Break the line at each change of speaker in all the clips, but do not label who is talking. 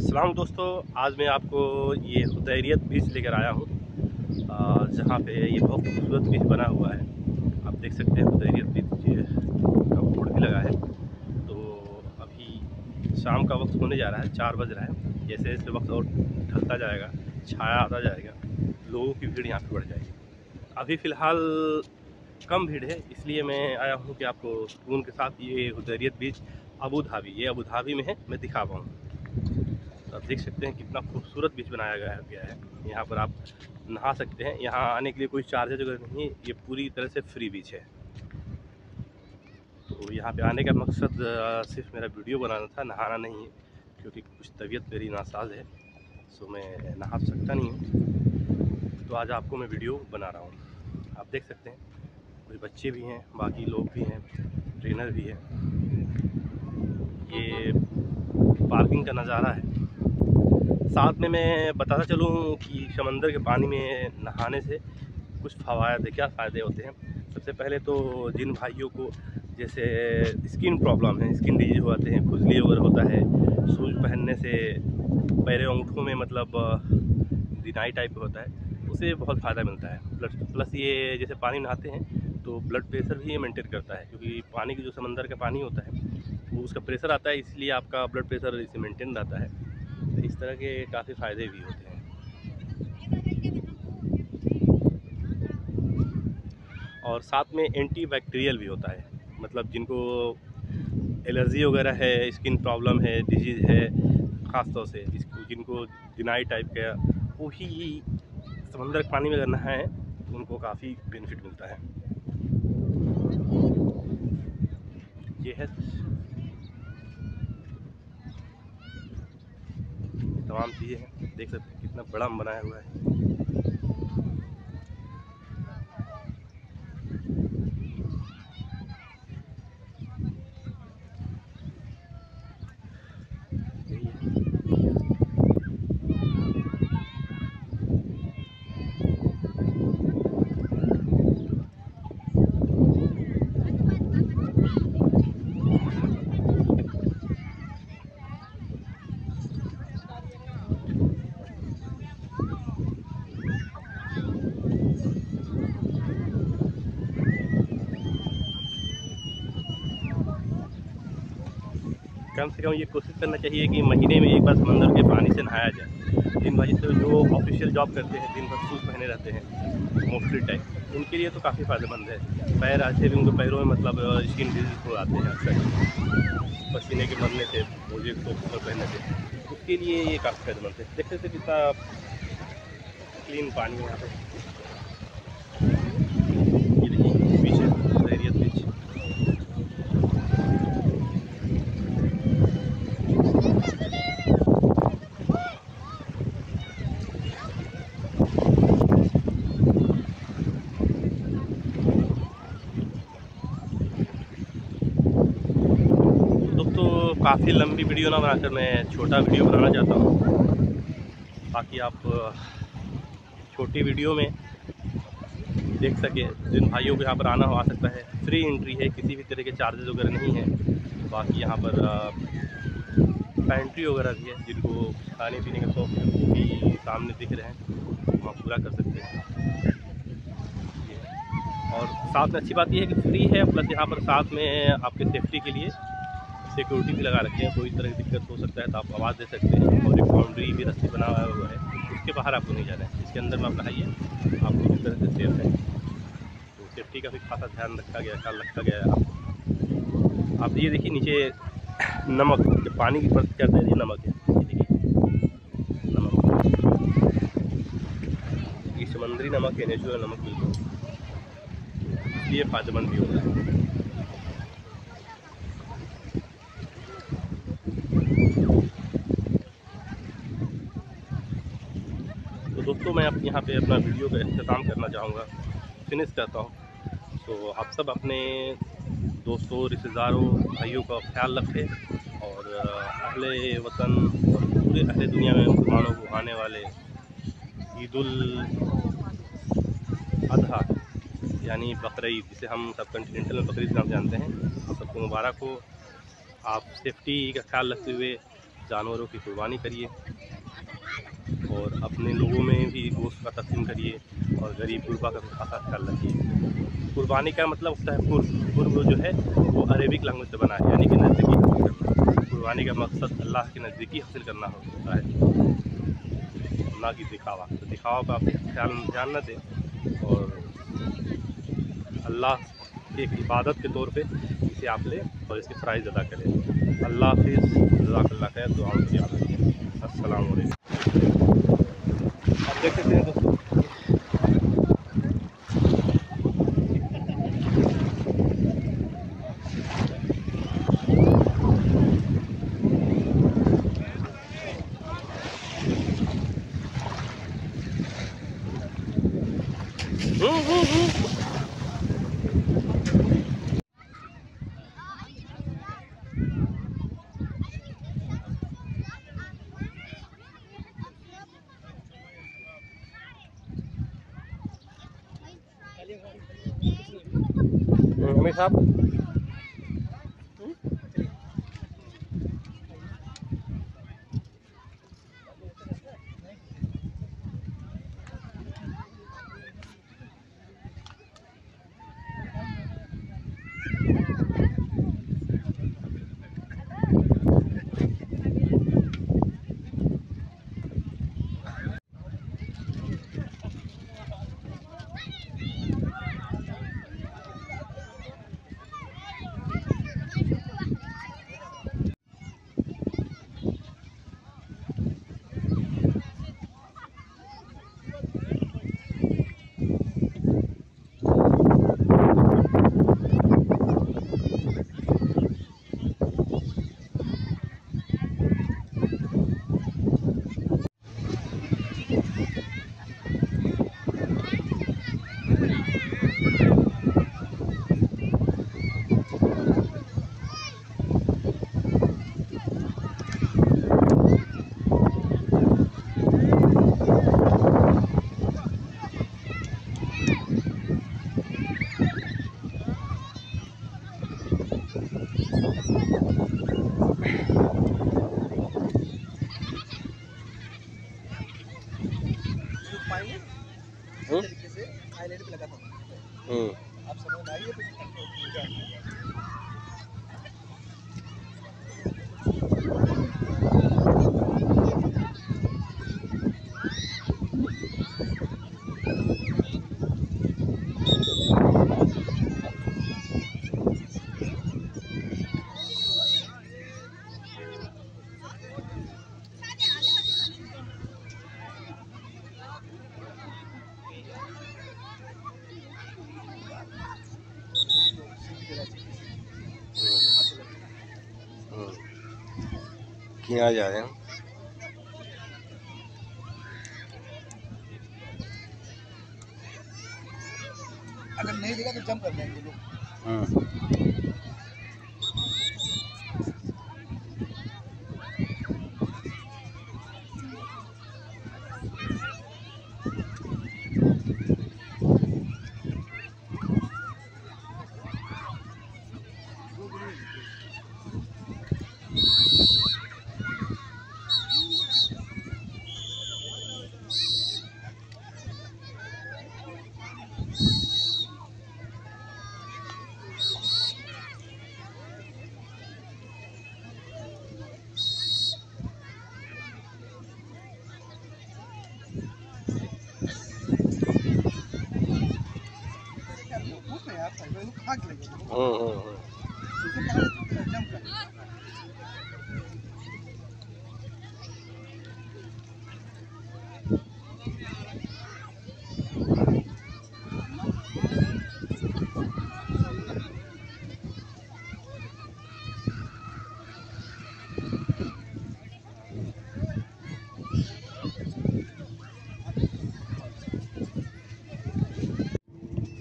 अस्सलाम दोस्तों, आज मैं आपको ये हुदैरियत बीच लेकर आया हूँ जहाँ पे ये बहुत खूबसूरत बीच बना हुआ है। आप देख सकते हैं हुदैरियत बीच का बोर्ड भी लगा है। तो अभी शाम का वक्त होने जा रहा है, चार बज रहा है। जैसे जैसे वक्त और ढलता जाएगा, छाया आता जाएगा, लोगों की भीड़ यहाँ पर बढ़ जाएगी। अभी फ़िलहाल कम भीड़ है, इसलिए मैं आया हूँ कि आपको सुकून के साथ ये हुदैरियत बीच अबू धाबी, ये अबू धाबी में है, मैं दिखा पाऊँ तो आप देख सकते हैं कितना खूबसूरत बीच बनाया गया गया है। यहाँ पर आप नहा सकते हैं। यहाँ आने के लिए कोई चार्जेज वगैरह नहीं है, ये पूरी तरह से फ्री बीच है। तो यहाँ पे आने का मकसद सिर्फ़ मेरा वीडियो बनाना था, नहाना नहीं है, क्योंकि कुछ तबीयत मेरी नासाज है सो मैं नहा तो सकता नहीं हूँ। तो आज आपको मैं वीडियो बना रहा हूँ। आप देख सकते हैं कुछ बच्चे भी हैं, बाकी लोग भी हैं ट्रेनर भी है। ये पार्किंग का नज़ारा है। साथ में मैं बताता चलूँ कि समंदर के पानी में नहाने से कुछ फ़वाद क्या फ़ायदे होते हैं? सबसे पहले तो जिन भाइयों को जैसे स्किन प्रॉब्लम है स्किन डिज़ीज़ हो जाते हैं, खुजली वगैरह होता है शूज़ पहनने से पैर, अंगूठों में मतलब दिनाई टाइप होता है, उसे बहुत फ़ायदा मिलता है। प्लस प्लस ये जैसे पानी नहाते हैं तो ब्लड प्रेशर भी ये मेंटेन करता है, क्योंकि पानी की जो समंदर का पानी होता है, वो उसका प्रेशर आता है, इसलिए आपका ब्लड प्रेशर इसे मेंटेन रहता है। तो इस तरह के काफ़ी फ़ायदे भी होते हैं। और साथ में एंटी बैक्टीरियल भी होता है। मतलब जिनको एलर्जी वगैरह है, स्किन प्रॉब्लम है, डिज़ीज़ है ख़ास तौर से जिनको दिनाई टाइप का, वही समंदर के पानी में अगर नहाएँ तो उनको काफ़ी बेनिफिट मिलता है। ये है तमाम चीज़ें हैं। देख सकते हैं कितना बड़ा बनाया हुआ है। कम से कम ये कोशिश करना चाहिए कि महीने में एक बार समंदर के पानी से नहाया जाए। जिन भाई से जो ऑफिशियल जॉब करते हैं, दिन भर सूट पहने रहते हैं मोस्टली टाइप उनके लिए तो काफ़ी फ़ायदेमंद है। पैर ऐसे भी उनके पैरों में मतलब स्किन डिज़ीज़ हो जाते हैं अक्सर पसीने के मरने से, मुझे तो पहनने से। उसके लिए ये काफ़ी फ़ायदेमंद है। देखते थे कितना क्लीन पानी यहाँ पे। काफ़ी लंबी वीडियो ना बनाकर मैं छोटा वीडियो बनाना चाहता हूँ। ताकि आप छोटी वीडियो में देख सके, जिन भाइयों को यहाँ पर आना हो, आ सकता है। फ्री एंट्री है, किसी भी तरह के चार्जेस वगैरह नहीं है। बाकी यहाँ पर पेंट्री वगैरह भी है, जिनको खाने पीने का शौक है, वो भी सामने दिख रहे हैं। वहाँ पूरा कर सकते हैं। और साथ में अच्छी बात यह है कि फ्री है प्लस यहाँ पर साथ में आपके सेफ्टी के लिए सिक्योरिटी भी लगा रखे हैं। कोई तरह की दिक्कत हो सकता है तो आप आवाज़ दे सकते हैं और एक बाउंड्री भी रस्सी बना हुआ है। उसके बाहर आपको नहीं जाना है। इसके अंदर में आप नहाइए। आपको किस तरह से सेफ़ है। तो सेफ्टी का भी खासा ध्यान रखा गया, ख्याल रखा गया है आप ये देखिए नीचे नमक, जब पानी की परत करते हैं नमक है। ये देखिए। नमक। ये समुद्री नमक है नेचुरल नमक बिल्कुल। ये फ़ायदेमंद भी होता है दोस्तों, मैं यहाँ पे अपना वीडियो का अख्ताम करना चाहूँगा। फिनिश करता हूँ। तो आप सब अपने दोस्तों, रिश्तेदारों, भाइयों का ख्याल रखें और अहले वतन और पूरे अहले दुनिया में मुसलमानों को आने वाले ईद अजहा यानी बकरीद, जिसे हम सब कंटिनेंटल में बकरीद नाम जानते हैं। आप सबको मुबारक हो। आप सेफ्टी का ख्याल रखते हुए, जानवरों की कुर्बानी करिए। और अपने लोगों में भी गोश्त का तकसीम करिए और गरीब गुरबा का खासा ख्याल रखिए। कुर्बानी का मतलब होता है कुर्ब जो है, वो अरेबिक लैंग्वेज से बना है, यानी कि नज़दीकी हासिल करना कुर्बानी का मकसद अल्लाह की नज़दीकी हासिल करना होता है। ना कि दिखावा तो दिखावा का आप ख्याल ध्यान न दें और अल्लाह एक इबादत के तौर पे इसे आप लें और इसके प्राइज़ अदा करें। अल्लाह हाफिज़ जजाकल्ला खैर दुआ याद रखें। वालेकुम आप देख हैं दोस्तों।
เห็
ไห
มครับ
खिया जा रहे हैं
अगर नहीं दिखा तो जंप कर देंगे लोग
हम्म
भूख है यार भाई लोग खा के लगे
हम्म हम्म हम्म।
उसको पकड़ जंप कर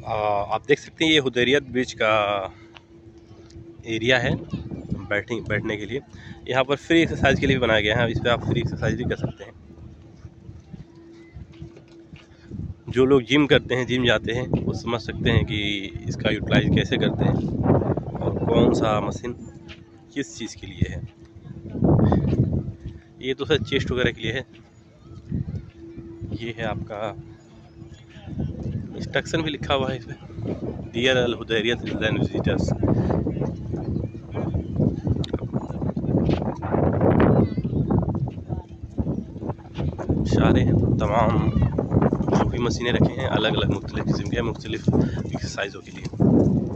आ, आप देख सकते हैं, ये हुदैरियत बीच का एरिया है बैठने बैठने के लिए। यहाँ पर फ्री एक्सरसाइज के लिए भी बनाया गया है, इस पर आप फ्री एक्सरसाइज भी कर सकते हैं। जो लोग जिम करते हैं जिम जाते हैं, वो समझ सकते हैं कि इसका यूटिलाइज कैसे करते हैं और कौन सा मशीन किस चीज़ के लिए है। ये तो सर चेस्ट वगैरह के लिए है। ये है आपका इंस्ट्रक्शन भी लिखा हुआ है इसमें। Dear Al Hudayriyat design visitors, सारे तमाम जो भी मशीनें रखे हैं अलग अलग मुख्तलिफ़ किस्म के मुख्तलिफ़ एक्सरसाइजों के लिए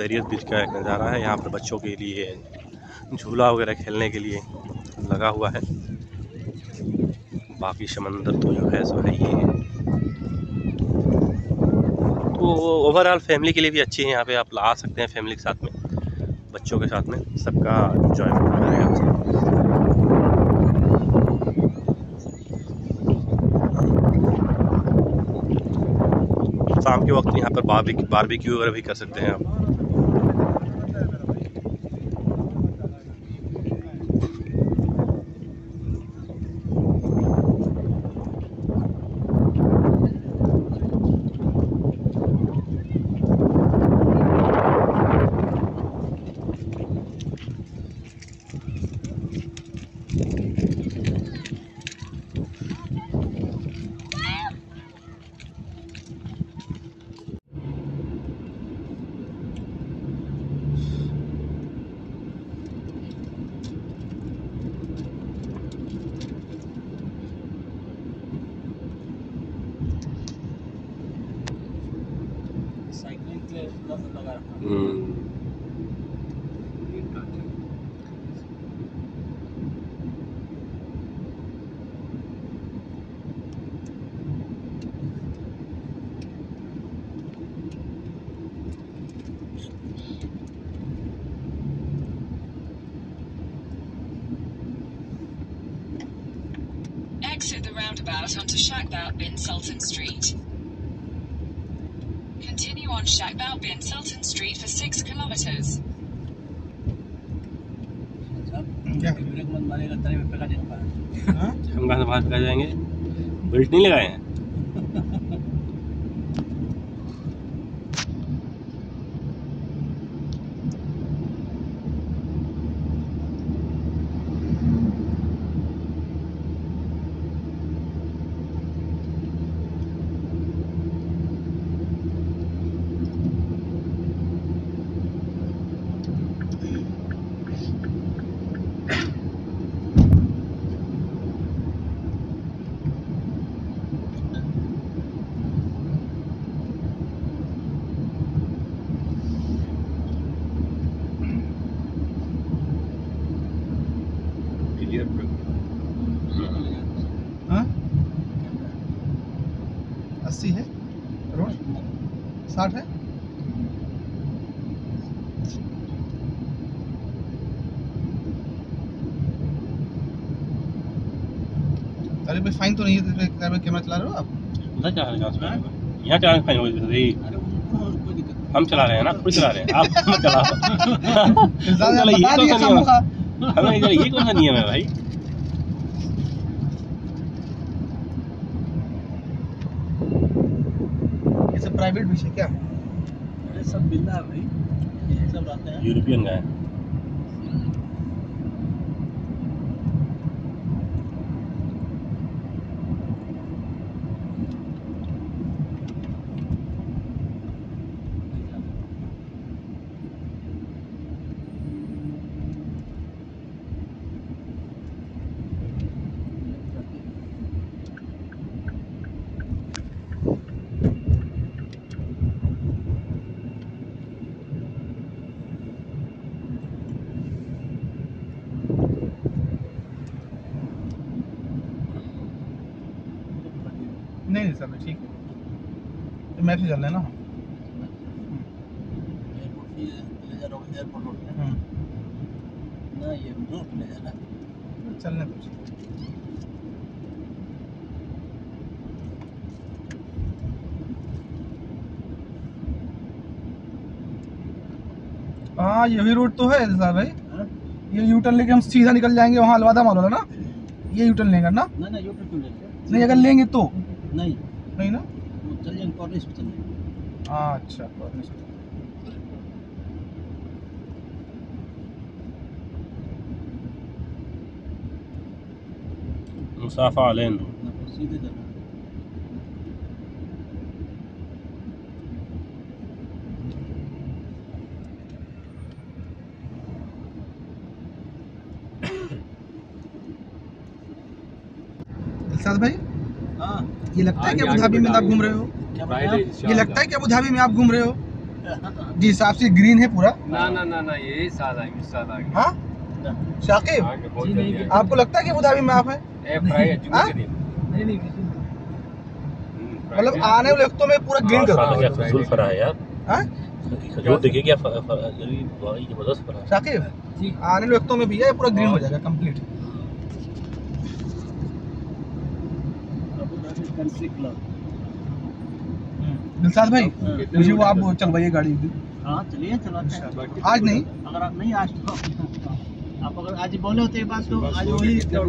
ये हुदैरियत बीच का एक नज़ारा है। यहाँ पर बच्चों के लिए, झूला वगैरह खेलने के लिए लगा हुआ है। बाकी समंदर तो जो है सो है ही है। तो ओवरऑल फैमिली के लिए भी अच्छी है। यहाँ पे आप आ सकते हैं फैमिली के साथ में, बच्चों के साथ में। सबका इंजॉयमेंट शाम के वक्त यहाँ पर बारबेक्यू वगैरह भी कर सकते हैं आप।
roundabout onto Shackbout Bin Sultan Street. Continue on Shackbout Bin Sultan Street for 6 kilometers.
क्या? ब्रेक मत मारेगा तरी में फेंका देगा बाहर। हाँ?
हम कहाँ से बाहर कर जाएंगे बेल्ट नहीं लगाए हैं
साठ है? अरे भाई फाइन तो नहीं है तो कैमरा चला रहे हो आप?
उधर चला रहे हैं यहाँ चलाने फाइन होगी हम चला रहे हैं ना खुद चला रहे हैं। आप मत चलो, तो हमें ये कौन सा नियम है भाई?
ये फ़िश भी है क्या?
अरे सब बिल्ला है भाई। ये सब रहते हैं।
यूरोपियन का
साथ में ठीक है। तो मैप से चल रहे ना? हम्म। चलने कुछ। हाँ भी रूट तो है साहब भाई।
है?
ये यूटर्न लेके हम सीधा निकल जाएँगे वहाँ अलवादा माल वाला ना? ये यूटर्न लेंगे ना?
नहीं, नहीं, यूटर्न क्यों लेंगे?
नहीं अगर लेंगे तो।
नहीं।
नहीं ना
वो चल जाएँगे कॉलेज पे चल जाएँगे
हाँ अच्छा
मुसाफा लेन
ना तो सीधे जाना
दिलशाद भाई
हाँ
ये लगता है कि अबू धाबी में आप घूम रहे हो? ये लगता है कि। अबू धाबी में आप घूम रहे हो? जी हिसाब से ग्रीन है पूरा?
ना ना ना ना ये साल आएँगे साल आएँगे।
हाँ? शाकिब। आपको लगता है कि अबू धाबी में आप हैं?
है
हाँ?
हम्म,
मतलब। आने वाले वक्तों में पूरा ग्रीन कर।
हाँ,
है यार।
हाँ? आने वाले वक्तों में भी है पूरा ग्रीन हो जाएगा कंप्लीट
कंट्री क्लब
दिलशाद भाई
हाँ।
मुझे वो आप चलवाइए गाड़ी।
हाँ चलिए चलाते हैं
आज नहीं।
अगर आप नहीं आज तो आप अगर आज बोले होते बात तो आज वही
कितना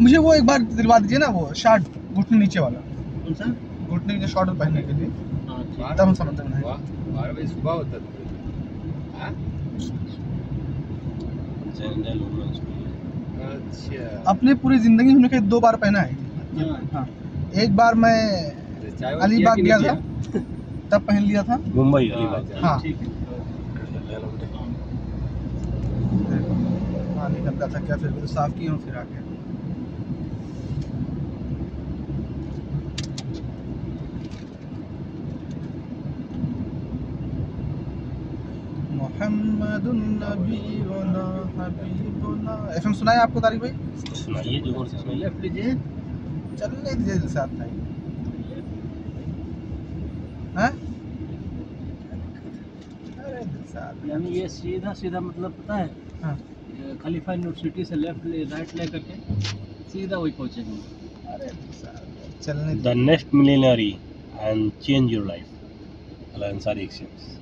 मुझे वो एक बार दिलवा दीजिए ना वो शर्ट घुटने नीचे वाला।
कौन सा?
घुटने नीचे शॉर्ट पहनने के लिए।
हाँ
तब हम समझते हैं।
बारह बजे सुबह होता था। हाँ? अच्छा।
अपने पूरी ज़िंदगी में दो बार पहना है।
हाँ।
हाँ। एक बार मैं
तो
अलीबाग गया था। तब पहन लिया था।
मुंबई
हाँ,
अलीबाग।
हाँ। पानी गंदा था क्या? फिर भी तो साफ़ किया हूँ फिर आके एफएम सुना है आपको तारिक भाई?
सुनाइए ज़ोर से सुनाइए।
लीजिए।
चलने दीजिए दिल साथ भाई हैं? अरे
यानी ये सीधा सीधा मतलब पता है?
हाँ।
खलीफा यूनिवर्सिटी से लेफ़्ट ले राइट ले करके सीधा वही पहुँचेंगे।
अरे चलने
the. Next millionaire and change your life Al Ansari exchange